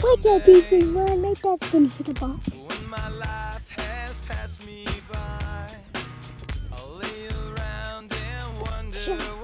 What's that piece of mine? Make that spin hit the ball. Sure.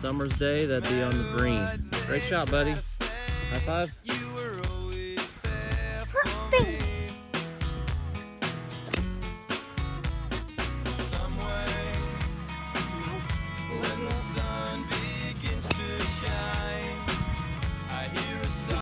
summer's day, that'd be on the green. Great shot, buddy. High five.